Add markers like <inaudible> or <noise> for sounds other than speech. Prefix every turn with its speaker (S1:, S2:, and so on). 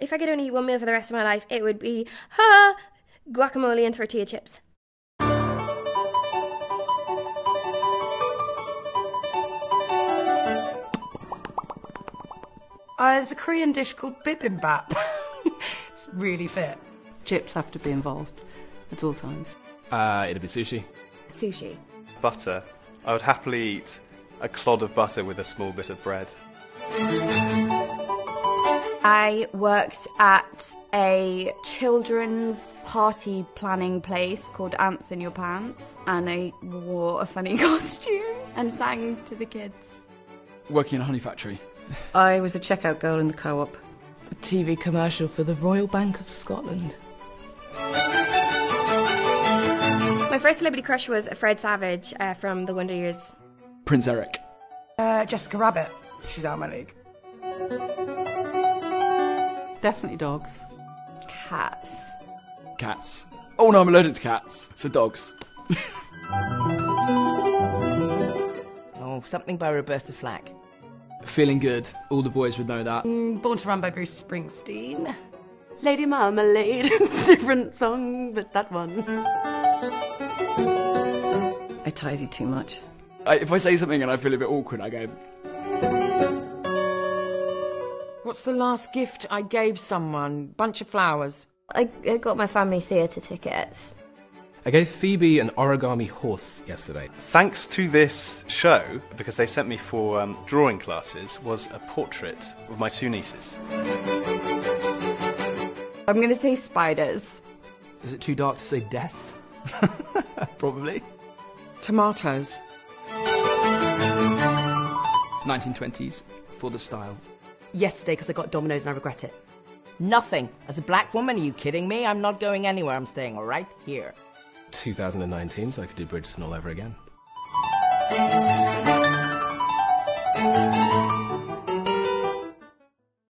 S1: If I could only eat one meal for the rest of my life, it would be ha guacamole and tortilla chips.
S2: Uh, there's a Korean dish called bibimbap. <laughs> it's really fit.
S3: Chips have to be involved at all times.
S4: Uh, it'd be sushi.
S1: Sushi.
S5: Butter. I would happily eat a clod of butter with a small bit of bread.
S6: I worked at a children's party planning place called Ants in Your Pants, and I wore a funny <laughs> costume and sang to the kids.
S7: Working in a honey factory.
S2: I was a checkout girl in the co op.
S8: A TV commercial for the Royal Bank of Scotland.
S1: My first celebrity crush was Fred Savage uh, from The Wonder Years.
S7: Prince Eric.
S2: Uh, Jessica Rabbit. She's out of my league.
S3: Definitely dogs.
S6: Cats.
S7: Cats. Oh no, I'm allergic to cats. So dogs. <laughs>
S8: Oh, something by Roberta Flack.
S7: Feeling good. All the boys would know that.
S2: Mm, Born to Run by Bruce Springsteen.
S3: Lady Marmalade. <laughs> Different song, but that one.
S2: I tidy too much.
S7: I, if I say something and I feel a bit awkward, I go,
S8: What's the last gift I gave someone? Bunch of flowers.
S1: I, I got my family theatre tickets.
S4: I gave Phoebe an origami horse yesterday.
S5: Thanks to this show, because they sent me for um, drawing classes, was a portrait of my two nieces.
S6: I'm going to say spiders.
S7: is it too dark to say death? <laughs> Probably.
S8: Tomatoes.
S7: 1920s for the style.
S3: Yesterday, because I got Domino's and I regret it.
S8: Nothing. As a black woman, are you kidding me? I'm not going anywhere. I'm staying right here.
S4: 2019, so I could do Bridgerton all over again.